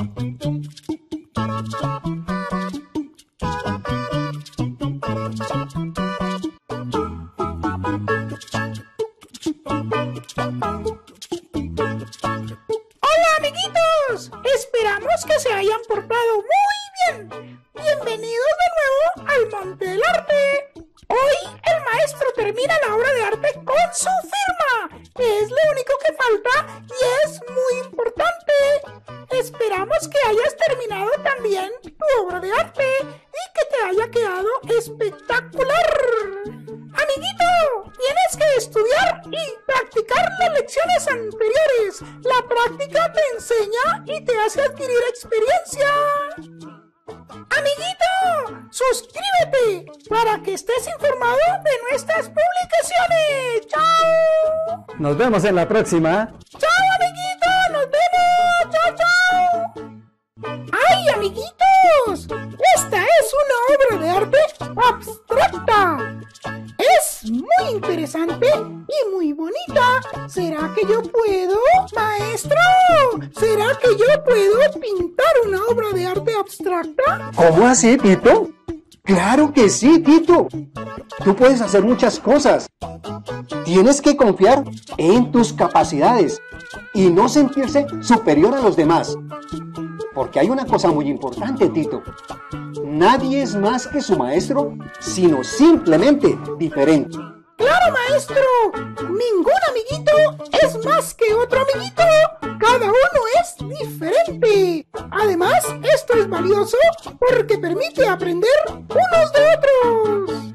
Hola amiguitos, esperamos que se hayan portado muy bien. Bienvenidos de nuevo al Monte del Arte. Hoy el maestro termina la obra de arte con su firma, es lo único que falta y es muy. Que hayas terminado también tu obra de arte y que te haya quedado espectacular. Amiguito, tienes que estudiar y practicar las lecciones anteriores. La práctica te enseña y te hace adquirir experiencia. Amiguito, suscríbete para que estés informado de nuestras publicaciones. ¡Chao! Nos vemos en la próxima. ¡Chao, ¡Ay, amiguitos! Esta es una obra de arte abstracta. Es muy interesante y muy bonita. ¿Será que yo puedo, maestro? ¿Será que yo puedo pintar una obra de arte abstracta? ¿Cómo así, Tito? Claro que sí, Tito. Tú puedes hacer muchas cosas. Tienes que confiar en tus capacidades y no sentirse superior a los demás. Porque hay una cosa muy importante, Tito. Nadie es más que su maestro, sino simplemente diferente. ¡Claro, maestro! Ningún amiguito es más que otro amiguito. Cada uno es diferente. Además, esto es valioso porque permite aprender unos de otros.